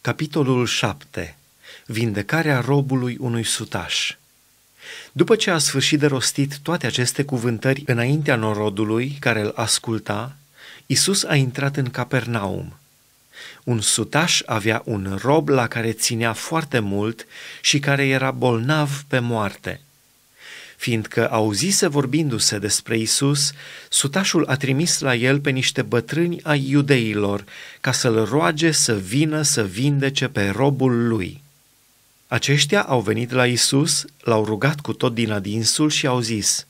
Capitolul 7. Vindecarea robului unui sutaș. După ce a sfârșit de rostit toate aceste cuvântări înaintea norodului care îl asculta, Isus a intrat în Capernaum. Un sutaș avea un rob la care ținea foarte mult și care era bolnav pe moarte – fiindcă auzise vorbindu-se despre Isus, sutașul a trimis la el pe niște bătrâni ai iudeilor, ca să-l roage să vină să vindece pe robul lui. Aceștia au venit la Isus, l-au rugat cu tot din adinsul și au zis,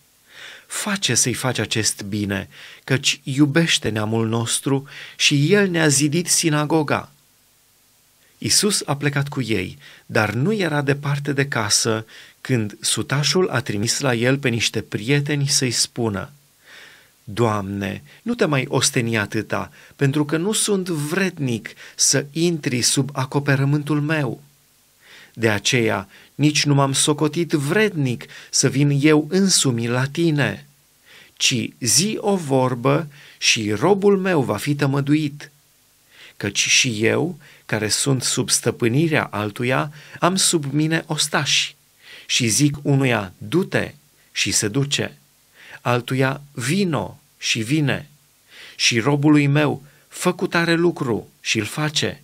Face să-i faci acest bine, căci iubește neamul nostru și el ne-a zidit sinagoga. Isus a plecat cu ei, dar nu era departe de casă când sutașul a trimis la el pe niște prieteni să-i spună Doamne, nu te mai osteni atâta, pentru că nu sunt vrednic să intri sub acoperământul meu. De aceea nici nu m-am socotit vrednic să vin eu însumi la tine, ci zi o vorbă și robul meu va fi tămăduit. Căci și eu, care sunt sub stăpânirea altuia, am sub mine ostași. Și zic unuia, du-te și se duce, altuia, vino și vine, și robului meu, fă cu tare lucru și îl face.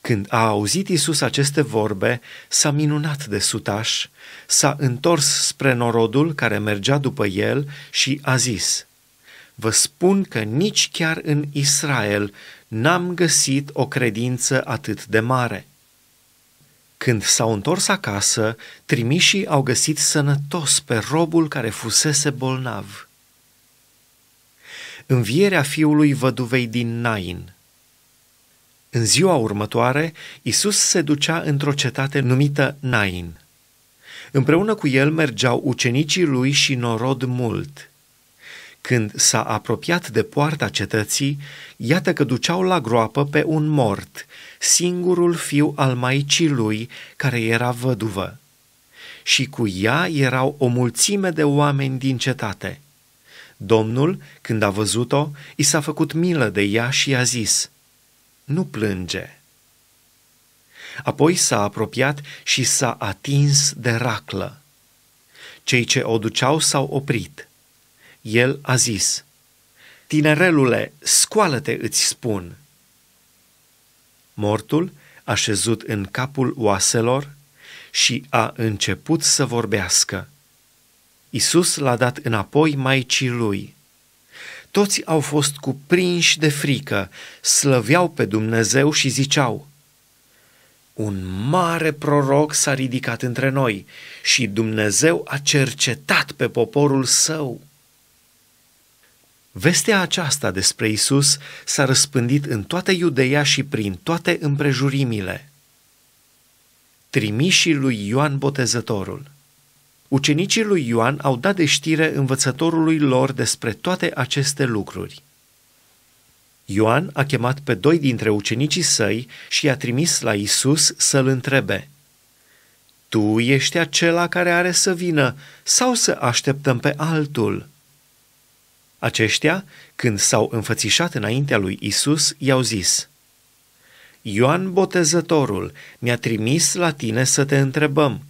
Când a auzit Isus aceste vorbe, s-a minunat de sutaș, s-a întors spre norodul care mergea după el și a zis, Vă spun că nici chiar în Israel n-am găsit o credință atât de mare. Când s-au întors acasă, trimișii au găsit sănătos pe robul care fusese bolnav. Învierea fiului văduvei din Nain În ziua următoare, Isus se ducea într-o cetate numită Nain. Împreună cu el mergeau ucenicii lui și norod mult – când s-a apropiat de poarta cetății, iată că duceau la groapă pe un mort, singurul fiu al maicii lui, care era văduvă. Și cu ea erau o mulțime de oameni din cetate. Domnul, când a văzut-o, i s-a făcut milă de ea și a zis, Nu plânge. Apoi s-a apropiat și s-a atins de raclă. Cei ce o duceau s-au oprit – el a zis, Tinerelule, scoală-te, îți spun. Mortul a șezut în capul oaselor și a început să vorbească. Isus l-a dat înapoi maicii lui. Toți au fost cuprinși de frică, slăveau pe Dumnezeu și ziceau, Un mare proroc s-a ridicat între noi și Dumnezeu a cercetat pe poporul său. Vestea aceasta despre Isus s-a răspândit în toată Iudeia și prin toate împrejurimile. Trimișii lui Ioan Botezătorul Ucenicii lui Ioan au dat de știre învățătorului lor despre toate aceste lucruri. Ioan a chemat pe doi dintre ucenicii săi și i-a trimis la Isus să-l întrebe Tu ești acela care are să vină sau să așteptăm pe altul?" Aceștia, când s-au înfățișat înaintea lui Isus, i-au zis, Ioan Botezătorul mi-a trimis la tine să te întrebăm,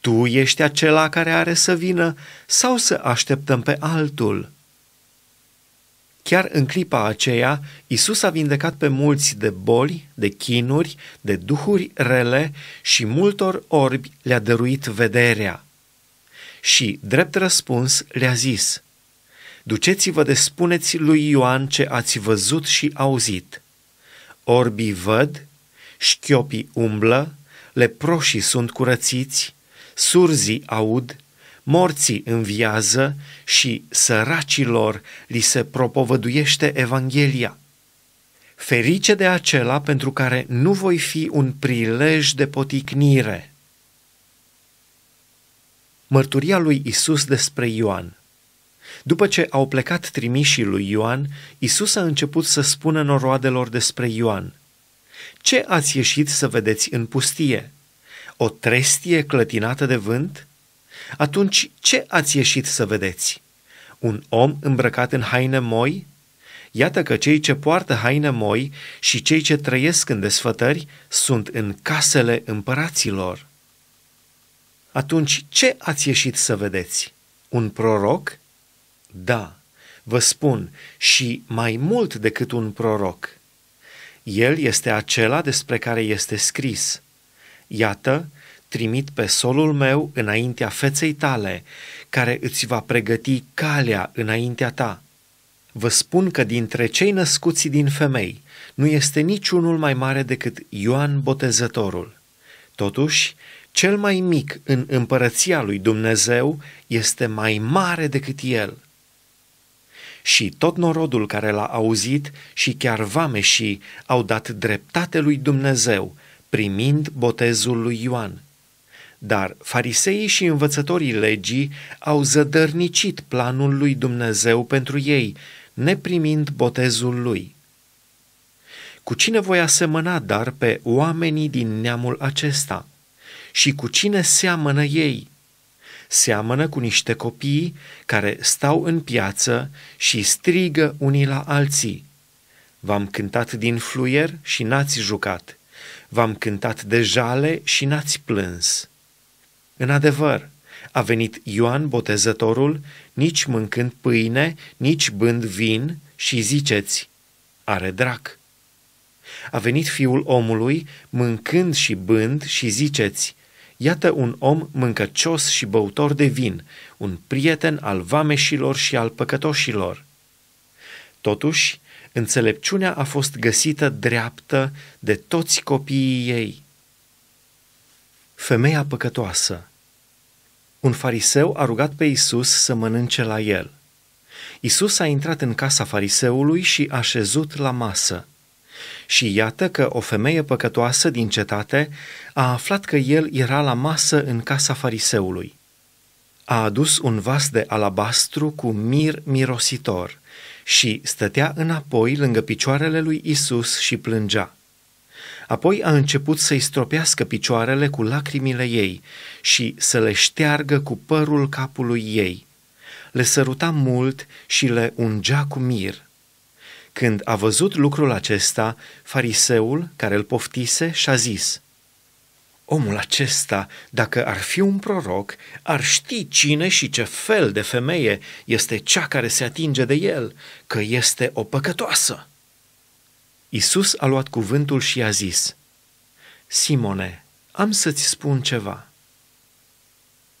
tu ești acela care are să vină sau să așteptăm pe altul? Chiar în clipa aceea, Isus a vindecat pe mulți de boli, de chinuri, de duhuri rele și multor orbi le-a dăruit vederea. Și, drept răspuns, le-a zis – Duceți-vă de spuneți lui Ioan ce ați văzut și auzit. Orbii văd, șchiopii umblă, leproșii sunt curățiți, surzii aud, morții înviază și săracilor li se propovăduiește Evanghelia. Ferice de acela pentru care nu voi fi un prilej de poticnire. Mărturia lui Isus despre Ioan – după ce au plecat trimișii lui Ioan, Isus a început să spună noroadelor despre Ioan. Ce ați ieșit să vedeți în pustie? O trestie clătinată de vânt? Atunci ce ați ieșit să vedeți? Un om îmbrăcat în haine moi? Iată că cei ce poartă haine moi și cei ce trăiesc în desfătări sunt în casele împăraților. Atunci, ce ați ieșit să vedeți? Un proroc? Da, vă spun, și mai mult decât un proroc. El este acela despre care este scris. Iată, trimit pe solul meu înaintea feței tale, care îți va pregăti calea înaintea ta. Vă spun că dintre cei născuți din femei nu este niciunul mai mare decât Ioan Botezătorul. Totuși, cel mai mic în împărăția lui Dumnezeu este mai mare decât el. Și tot norodul care l-a auzit și chiar vameșii au dat dreptate lui Dumnezeu, primind botezul lui Ioan. Dar fariseii și învățătorii legii au zădărnicit planul lui Dumnezeu pentru ei, neprimind botezul lui. Cu cine voi asemăna dar pe oamenii din neamul acesta? Și cu cine seamănă ei? Seamănă cu niște copii care stau în piață și strigă unii la alții. V-am cântat din fluier și n-ați jucat. V-am cântat de jale și n-ați plâns. În adevăr, a venit Ioan Botezătorul, nici mâncând pâine, nici bând vin, și ziceți, are drac. A venit fiul omului, mâncând și bând, și ziceți, iată un om mâncăcios și băutor de vin, un prieten al vameșilor și al păcătoșilor. Totuși, înțelepciunea a fost găsită dreaptă de toți copiii ei. Femeia păcătoasă un fariseu a rugat pe Isus să mănânce la el. Isus a intrat în casa fariseului și a șezut la masă. Și iată că o femeie păcătoasă din cetate a aflat că el era la masă în casa fariseului. A adus un vas de alabastru cu mir mirositor și stătea înapoi lângă picioarele lui Isus și plângea. Apoi a început să-i stropească picioarele cu lacrimile ei și să le șteargă cu părul capului ei. Le săruta mult și le ungea cu mir. Când a văzut lucrul acesta, fariseul care îl poftise și-a zis, Omul acesta, dacă ar fi un proroc, ar ști cine și ce fel de femeie este cea care se atinge de el, că este o păcătoasă. Isus a luat cuvântul și a zis, Simone, am să-ți spun ceva.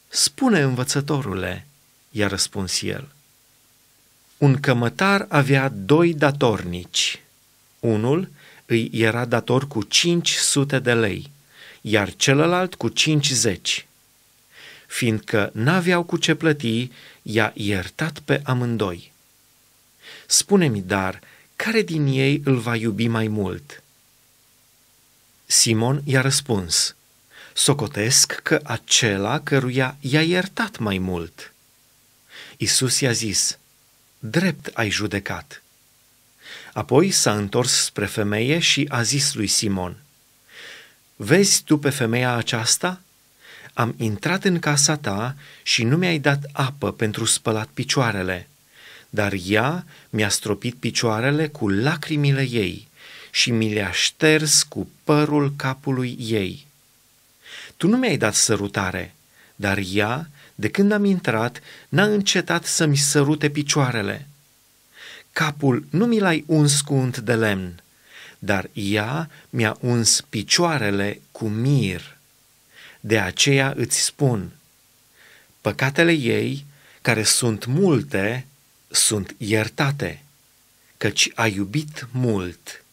Spune, învățătorule, i-a răspuns el. Un cămătar avea doi datornici. Unul îi era dator cu 500 de lei, iar celălalt cu 50. Fiindcă n-aveau cu ce plăti, i-a iertat pe amândoi. Spune-mi dar, care din ei îl va iubi mai mult? Simon i-a răspuns, socotesc că acela căruia i-a iertat mai mult. Isus i-a zis, drept ai judecat. Apoi s-a întors spre femeie și a zis lui Simon, Vezi tu pe femeia aceasta? Am intrat în casa ta și nu mi-ai dat apă pentru spălat picioarele dar ea mi-a stropit picioarele cu lacrimile ei și mi le-a șters cu părul capului ei. Tu nu mi-ai dat sărutare, dar ea, de când am intrat, n-a încetat să-mi sărute picioarele. Capul nu mi l-ai uns cu unt de lemn, dar ea mi-a uns picioarele cu mir. De aceea îți spun, păcatele ei, care sunt multe, sunt iertate, căci a iubit mult,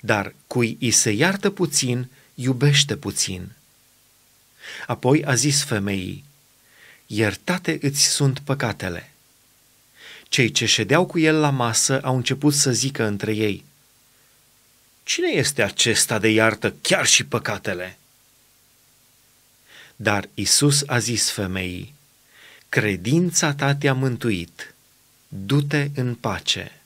dar cui îi se iartă puțin, iubește puțin. Apoi a zis femeii, iertate îți sunt păcatele. Cei ce ședeau cu el la masă au început să zică între ei, Cine este acesta de iartă chiar și păcatele? Dar Isus a zis femeii, Credința ta te-a mântuit du-te în pace.